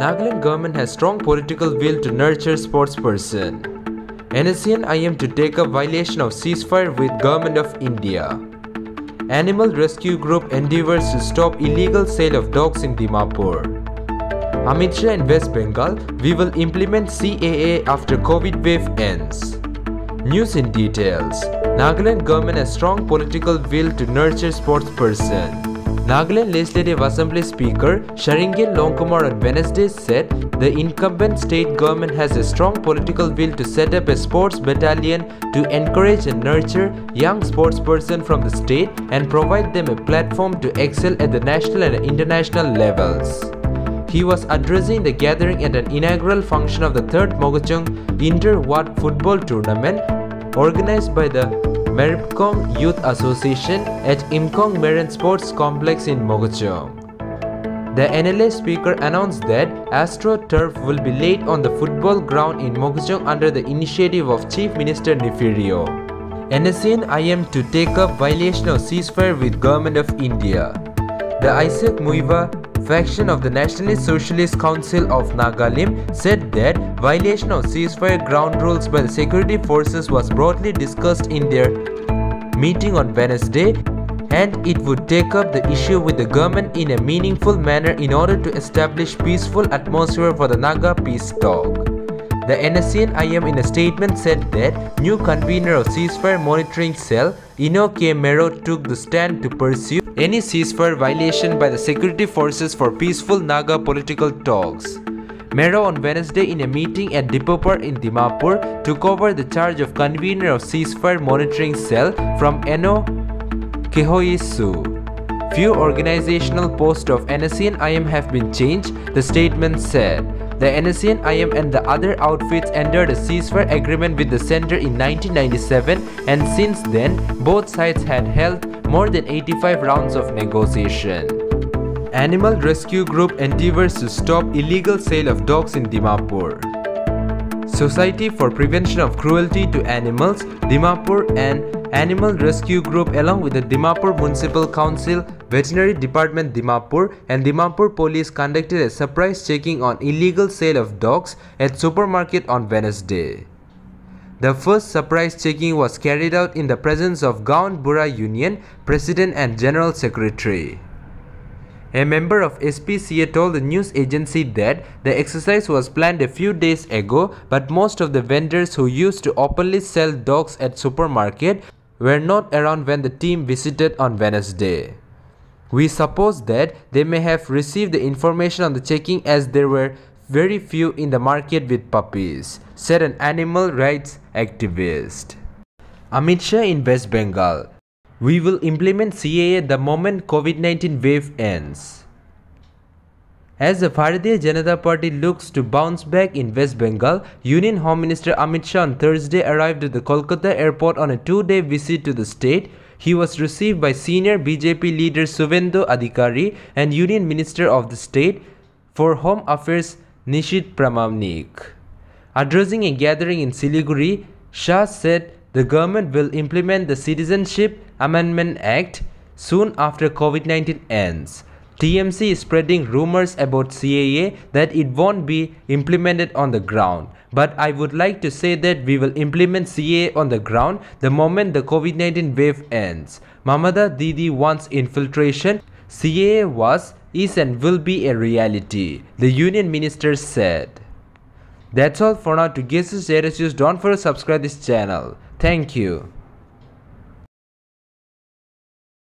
Nagaland government has strong political will to nurture sportsperson. NSCN IM to take up violation of ceasefire with Government of India. Animal Rescue Group endeavors to stop illegal sale of dogs in Dimapur. Amit Shah in West Bengal, we will implement CAA after COVID wave ends. News in details. Nagaland government has strong political will to nurture sportsperson. Nagaland Legislative Assembly Speaker Sharingain Longkumer on Wednesday said the incumbent state government has a strong political will to set up a sports battalion to encourage and nurture young sportspersons from the state and provide them a platform to excel at the national and international levels. He was addressing the gathering at an inaugural function of the 3rd Mokokchung Inter-Ward Football Tournament organized by the Meripkong Youth Association at Imkong Marine Sports Complex in Mokokchung. The NLA speaker announced that Astro Turf will be laid on the football ground in Mokokchung under the initiative of Chief Minister Neiphiu Rio. NSCN IM to take up violation of ceasefire with Government of India. The Isaac Muiva faction of the Nationalist Socialist Council of Nagalim said that violation of ceasefire ground rules by the security forces was broadly discussed in their meeting on Wednesday and it would take up the issue with the government in a meaningful manner in order to establish peaceful atmosphere for the Naga peace talk. The NSCN IM in a statement said that new convener of ceasefire monitoring cell Ino K. Mero took the stand to pursue any ceasefire violation by the security forces for peaceful Naga political talks. Mero on Wednesday in a meeting at Diphupar in Dimapur took over the charge of convener of ceasefire monitoring cell from Eno Kehoisu. Few organizational posts of NSCN IM have been changed, the statement said. The NSCN IM and the other outfits entered a ceasefire agreement with the center in 1997 and since then, both sides had held more than 85 rounds of negotiation. Animal Rescue Group endeavors to stop illegal sale of dogs in Dimapur. Society for Prevention of Cruelty to Animals, Dimapur and Animal Rescue Group along with the Dimapur Municipal Council, Veterinary Department Dimapur and Dimapur Police conducted a surprise checking on illegal sale of dogs at supermarket on Wednesday. The first surprise checking was carried out in the presence of Gaon Bura Union President and General Secretary. A member of SPCA told the news agency that the exercise was planned a few days ago but most of the vendors who used to openly sell dogs at supermarket were not around when the team visited on Wednesday. We suppose that they may have received the information on the checking as there were very few in the market with puppies, said an animal rights activist. Amit Shah in West Bengal. We will implement CAA the moment COVID-19 wave ends. As the Bharatiya Janata Party looks to bounce back in West Bengal, Union Home Minister Amit Shah on Thursday arrived at the Kolkata airport on a two-day visit to the state. He was received by senior BJP leader Suvendu Adhikari and Union Minister of the State for Home Affairs Nisith Pramanik. Addressing a gathering in Siliguri, Shah said the government will implement the Citizenship Amendment Act soon after COVID-19 ends. TMC is spreading rumors about CAA that it won't be implemented on the ground. But I would like to say that we will implement CAA on the ground the moment the COVID-19 wave ends. Mamata Didi wants infiltration. CAA was, is and will be a reality, the union minister said. That's all for now. To get latest news, don't forget to subscribe this channel. Thank you.